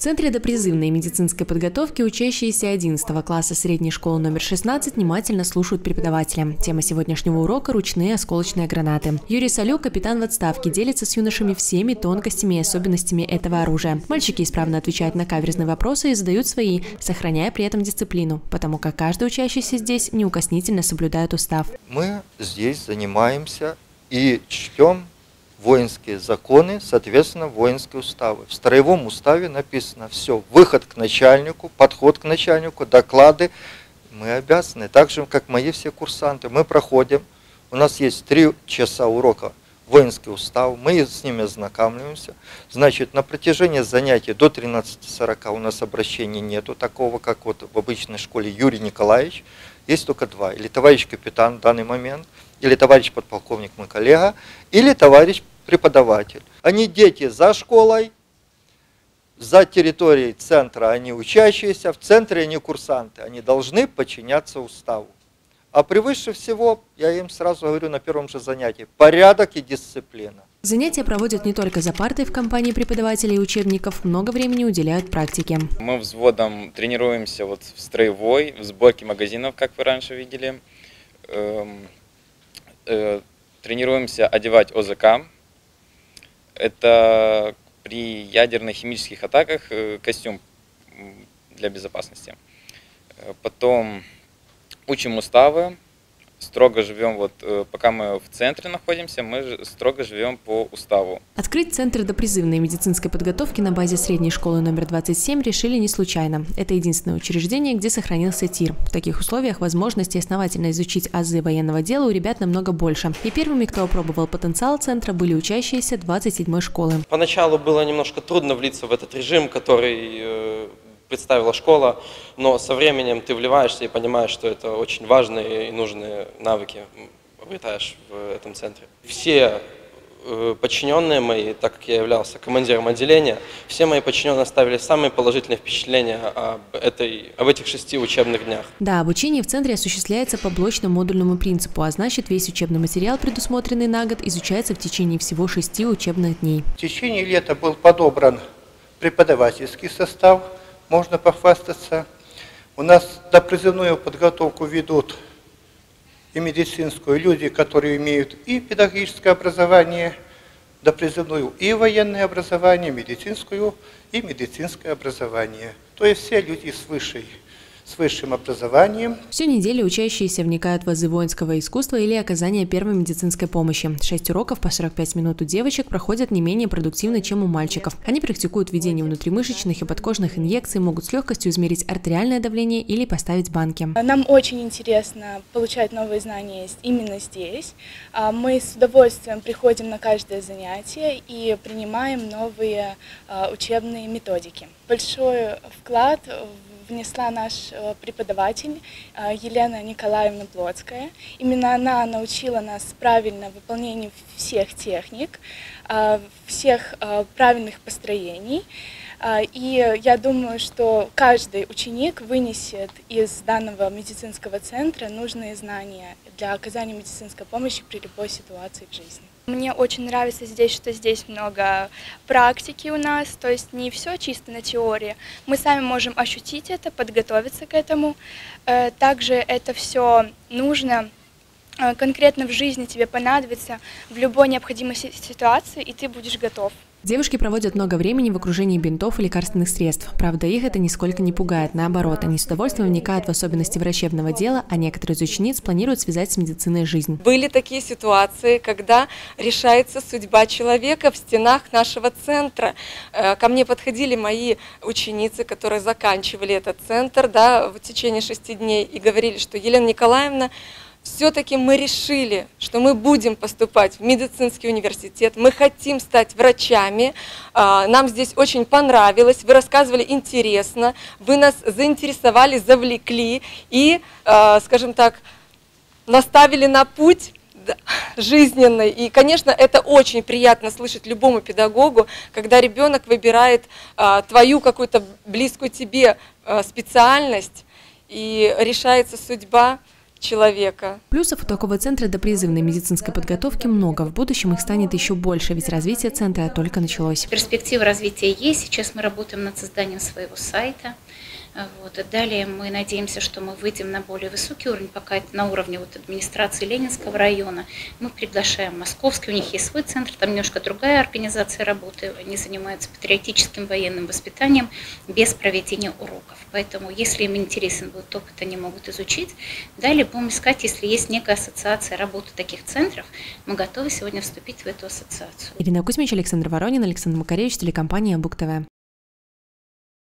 В Центре допризывной медицинской подготовки учащиеся 11 класса средней школы номер 16 внимательно слушают преподавателя. Тема сегодняшнего урока – ручные осколочные гранаты. Юрий Солюк, капитан в отставке, делится с юношами всеми тонкостями и особенностями этого оружия. Мальчики исправно отвечают на каверзные вопросы и задают свои, сохраняя при этом дисциплину, потому как каждый учащийся здесь неукоснительно соблюдает устав. Мы здесь занимаемся и чтем воинские законы, соответственно, воинские уставы. В строевом уставе написано все, выход к начальнику, подход к начальнику, доклады. Мы обязаны, так же, как мои все курсанты, мы проходим, у нас есть три часа урока воинский устав, мы с ними ознакомливаемся. Значит, на протяжении занятий до 13.40 у нас обращений нету, такого, как вот в обычной школе Юрий Николаевич. Есть только два. Или товарищ капитан в данный момент, или товарищ подполковник мой коллега, или товарищ преподаватель. Они дети за школой, за территорией центра они учащиеся, в центре они курсанты. Они должны подчиняться уставу. А превыше всего, я им сразу говорю на первом же занятии, порядок и дисциплина. Занятия проводят не только за партой в компании преподавателей и учебников, много времени уделяют практике. Мы взводом тренируемся вот в строевой, в сборке магазинов, как вы раньше видели. Эм, э, тренируемся одевать ОЗК, это при ядерных химических атаках э, костюм для безопасности. Э, потом учим уставы, строго живем, вот э, пока мы в центре находимся, мы строго живем по уставу. Открыть центр допризывной медицинской подготовки на базе средней школы номер 27 решили не случайно. Это единственное учреждение, где сохранился ТИР. В таких условиях возможности основательно изучить азы военного дела у ребят намного больше. И первыми, кто опробовал потенциал центра, были учащиеся 27-й школы. Поначалу было немножко трудно влиться в этот режим, который э, представила школа, но со временем ты вливаешься и понимаешь, что это очень важные и нужные навыки обретаешь в этом центре. Все э, подчиненные мои, так как я являлся командиром отделения, все мои подчиненные оставили самые положительные впечатления об, этой, об этих шести учебных днях. Да, обучение в центре осуществляется по блочно-модульному принципу, а значит весь учебный материал, предусмотренный на год, изучается в течение всего шести учебных дней. В течение лета был подобран преподавательский состав – можно похвастаться. У нас допризывную подготовку ведут и медицинскую люди, которые имеют и педагогическое образование, допризывную и военное образование, медицинскую и медицинское образование. То есть все люди с высшей с высшим образованием. Всю неделю учащиеся вникают в азы воинского искусства или оказания первой медицинской помощи. Шесть уроков по 45 минут у девочек проходят не менее продуктивно, чем у мальчиков. Они практикуют введение внутримышечных и подкожных инъекций, могут с легкостью измерить артериальное давление или поставить банки. Нам очень интересно получать новые знания именно здесь. А, мы с удовольствием приходим на каждое занятие и принимаем новые а, учебные методики. Большой вклад в внесла наш э, преподаватель э, Елена Николаевна Плотская. Именно она научила нас правильно выполнению всех техник, э, всех правильных построений. И я думаю, что каждый ученик вынесет из данного медицинского центра нужные знания для оказания медицинской помощи при любой ситуации в жизни. Мне очень нравится здесь, что здесь много практики у нас, то есть не все чисто на теории. Мы сами можем ощутить это, подготовиться к этому. Э, также это все нужно э, конкретно в жизни тебе понадобится в любой необходимой ситуации, и ты будешь готов. Девушки проводят много времени в окружении бинтов и лекарственных средств. Правда, их это нисколько не пугает. Наоборот, они с удовольствием вникают в особенности врачебного дела, а некоторые из учениц планируют связать с медициной жизнь. Были такие ситуации, когда решается судьба человека в стенах нашего центра. Э, ко мне подходили мои ученицы, которые заканчивали этот центр да, в течение шести дней и говорили, что Елена Николаевна, все-таки мы решили, что мы будем поступать в медицинский университет, мы хотим стать врачами, а, нам здесь очень понравилось, вы рассказывали интересно, вы нас заинтересовали, завлекли и, а, скажем так, наставили на путь жизненный. И, конечно, это очень приятно слышать любому педагогу, когда ребенок выбирает а, твою какую-то близкую тебе специальность и решается судьба человека. Плюсов у такого центра до призывной медицинской подготовки много. В будущем их станет еще больше, ведь развитие центра только началось. Перспектива развития есть. Сейчас мы работаем над созданием своего сайта. Вот. И далее мы надеемся, что мы выйдем на более высокий уровень, пока это на уровне вот администрации Ленинского района. Мы приглашаем Московский, у них есть свой центр, там немножко другая организация работы, они занимаются патриотическим военным воспитанием без проведения уроков. Поэтому, если им интересен будет опыт, они могут изучить. Далее будем искать, если есть некая ассоциация работы таких центров, мы готовы сегодня вступить в эту ассоциацию. Ирина Кузьмич, Александр Воронин, Александр Макаревич, телекомпания Бук ТВ.